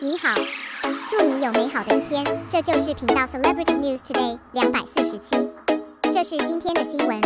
你好，祝你有美好的一天。这就是频道 Celebrity News Today 两百四十七，这是今天的新闻。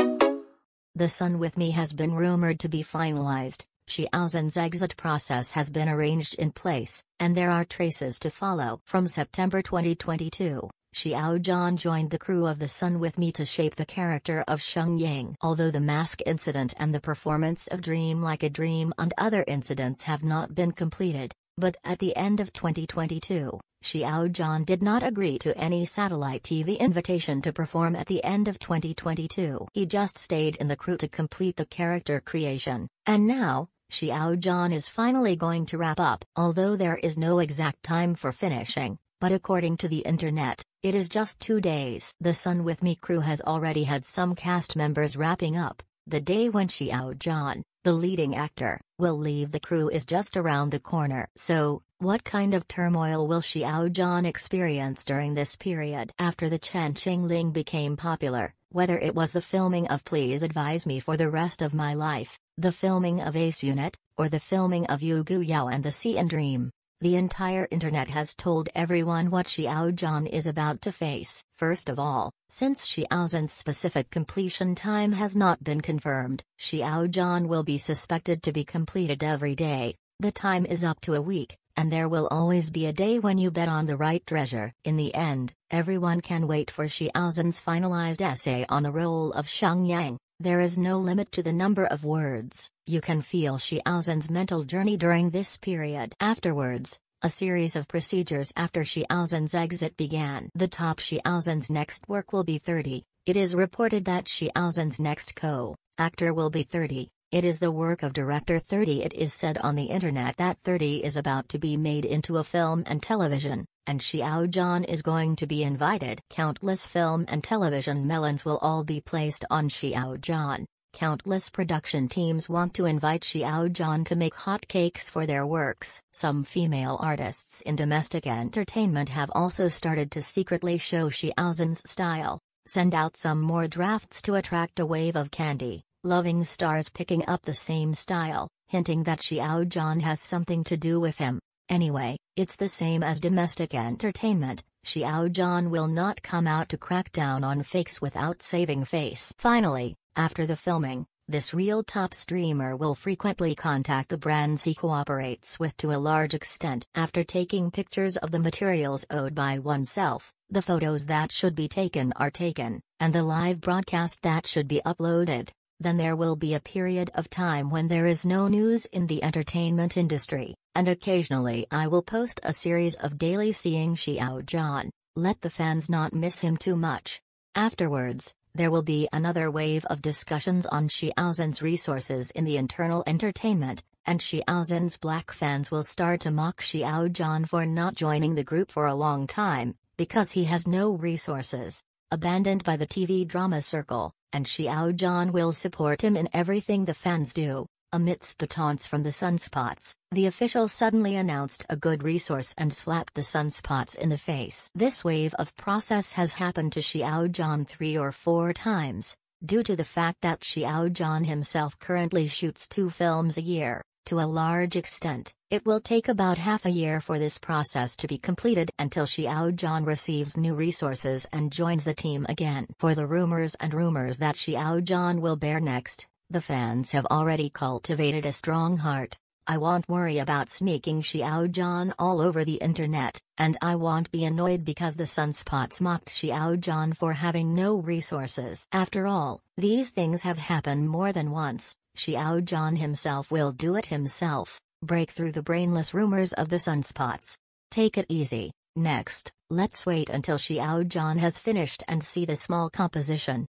The Sun with Me has been rumored to be finalized. Xiao Zhan's exit process has been arranged in place, and there are traces to follow. From September 2022, Xiao Zhan joined the crew of The Sun with Me to shape the character of Sheng Yang. Although the mask incident and the performance of Dream Like a Dream and other incidents have not been completed, but at the end of 2022, Xiao Zhan did not agree to any satellite TV invitation to perform at the end of 2022. He just stayed in the crew to complete the character creation, and now, Xiao Zhan is finally going to wrap up. Although there is no exact time for finishing, but according to the internet, it is just two days. The Sun With Me crew has already had some cast members wrapping up. The day when Xiao Zhan, the leading actor, will leave the crew is just around the corner. So, what kind of turmoil will Xiao Zhan experience during this period? After the Chen Qingling became popular, whether it was the filming of Please Advise Me for the Rest of My Life, the filming of Ace Unit, or the filming of Yu Gu Yao and the Sea and Dream, the entire internet has told everyone what Xiao Zhan is about to face. First of all, since Xiao Zhan's specific completion time has not been confirmed, Xiao Zhan will be suspected to be completed every day. The time is up to a week, and there will always be a day when you bet on the right treasure. In the end, everyone can wait for Xiao Zhan's finalized essay on the role of Sheng Yang. There is no limit to the number of words. You can feel Xiao Zhan's mental journey during this period. Afterwards, a series of procedures after Xiao Zhan's exit began. The top Xiao Zhan's next work will be 30. It is reported that Xiao Zhan's next co-actor will be 30. It is the work of director 30. It is said on the internet that 30 is about to be made into a film and television, and Xiao Zhan is going to be invited. Countless film and television melons will all be placed on Xiao Zhan. Countless production teams want to invite Xiao Zhan to make hot cakes for their works. Some female artists in domestic entertainment have also started to secretly show Xiao Zhan's style, send out some more drafts to attract a wave of candy loving stars picking up the same style, hinting that Xiao Zhan has something to do with him. Anyway, it's the same as domestic entertainment, Xiao Zhan will not come out to crack down on fakes without saving face. Finally, after the filming, this real top streamer will frequently contact the brands he cooperates with to a large extent. After taking pictures of the materials owed by oneself, the photos that should be taken are taken, and the live broadcast that should be uploaded then there will be a period of time when there is no news in the entertainment industry, and occasionally I will post a series of daily seeing Xiao Zhan, let the fans not miss him too much. Afterwards, there will be another wave of discussions on Xiao Zhan's resources in the internal entertainment, and Xiao Zhan's black fans will start to mock Xiao Zhan for not joining the group for a long time, because he has no resources, abandoned by the TV drama circle and Xiao Zhan will support him in everything the fans do. Amidst the taunts from the sunspots, the official suddenly announced a good resource and slapped the sunspots in the face. This wave of process has happened to Xiao Zhan three or four times, due to the fact that Xiao Zhan himself currently shoots two films a year. To a large extent, it will take about half a year for this process to be completed until Xiao Zhan receives new resources and joins the team again. For the rumors and rumors that Xiao Zhan will bear next, the fans have already cultivated a strong heart. I won't worry about sneaking Xiao Zhan all over the internet, and I won't be annoyed because the sunspots mocked Xiao Zhan for having no resources. After all, these things have happened more than once. Xiao Zhan himself will do it himself, break through the brainless rumors of the sunspots. Take it easy. Next, let's wait until Xiao Zhan has finished and see the small composition.